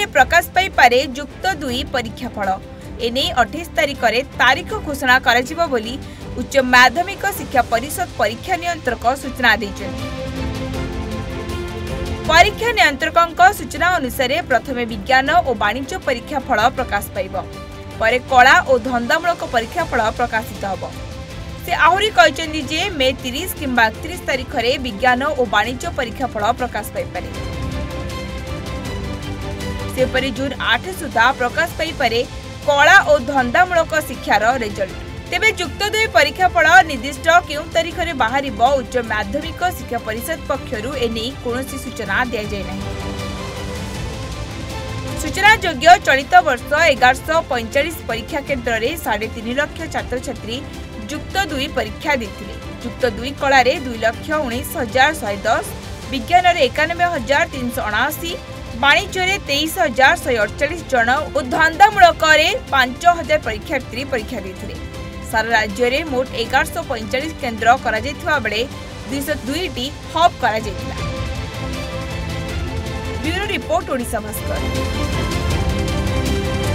ସୂଚନାରେ ପ୍ରକାଶ ପାଇପାରେ ଯୁକ୍ତ ଦୁଇ ପରୀକ୍ଷାଫଳ ଏନେଇ ଅଠେଇଶ ତାରିଖରେ ତାରିଖ ଘୋଷଣା କରାଯିବ ବୋଲି ଉଚ୍ଚ ମାଧ୍ୟମିକ ଶିକ୍ଷା ପରିଷଦ ପରୀକ୍ଷା ନିୟନ୍ତ୍ରକ ସୂଚନା ଦେଇଛନ୍ତି ପରୀକ୍ଷା ନିୟନ୍ତ୍ରକଙ୍କ ସୂଚନା ଅନୁସାରେ ପ୍ରଥମେ ବିଜ୍ଞାନ ଓ ବାଣିଜ୍ୟ ପରୀକ୍ଷାଫଳ ପ୍ରକାଶ ପାଇବ ପରେ କଳା ଓ ଧନ୍ଦାମୂଳକ ପରୀକ୍ଷାଫଳ ପ୍ରକାଶିତ ହେବ ସେ ଆହୁରି କହିଛନ୍ତି ଯେ ମେ ତିରିଶ କିମ୍ବା ଏକତିରିଶ ତାରିଖରେ ବିଜ୍ଞାନ ଓ ବାଣିଜ୍ୟ ପରୀକ୍ଷାଫଳ ପ୍ରକାଶ ପାଇପାରେ ସେହିପରି ଜୁନ୍ ଆଠ ସୁଦ୍ଧା ପ୍ରକାଶ ପାଇପାରେ କଳା ଓ ଧନ୍ଦାମୂଳକ ଶିକ୍ଷାର ରେଜଲ୍ଟ ତେବେ ଯୁକ୍ତ ଦୁଇ ପରୀକ୍ଷା ଫଳ ନିର୍ଦ୍ଦିଷ୍ଟ କେଉଁ ତାରିଖରେ ବାହାରିବ ଉଚ୍ଚ ମାଧ୍ୟମିକ ଶିକ୍ଷା ପରିଷଦ ପକ୍ଷରୁ ଏନେଇ କୌଣସି ସୂଚନା ଦିଆଯାଇ ନାହିଁ ସୂଚନାଯୋଗ୍ୟ ଚଳିତ ବର୍ଷ ଏଗାରଶହ ପଇଁଚାଳିଶ ପରୀକ୍ଷା କେନ୍ଦ୍ରରେ ସାଢ଼େ ତିନି ଲକ୍ଷ ଛାତ୍ରଛାତ୍ରୀ ଯୁକ୍ତ ଦୁଇ ପରୀକ୍ଷା ଦେଇଥିଲେ ଯୁକ୍ତ ଦୁଇ କଳାରେ ଦୁଇ ଲକ୍ଷ ଉଣେଇଶ ହଜାର ଶହେ ଦଶ ବିଜ୍ଞାନରେ ଏକାନବେ ହଜାର ତିନିଶହ ଅଣାଅଶୀ ବାଣିଜ୍ୟରେ ତେଇଶ ହଜାର ଶହେ ଅଡ଼ଚାଳିଶ ଜଣ ଓ ଧନ୍ଦାମୂଳକରେ ପାଞ୍ଚ ହଜାର ପରୀକ୍ଷାର୍ଥୀ ପରୀକ୍ଷା ଦେଇଥିଲେ ସାରା ରାଜ୍ୟରେ ମୋଟ ଏଗାରଶହ ପଇଁଚାଳିଶ କେନ୍ଦ୍ର କରାଯାଇଥିବା ବେଳେ ଦୁଇଶହ ଦୁଇଟି ହବ୍ କରାଯାଇଥିଲା ବ୍ୟୁରୋ ରିପୋର୍ଟ ଓଡ଼ିଶା ଭାସ୍କର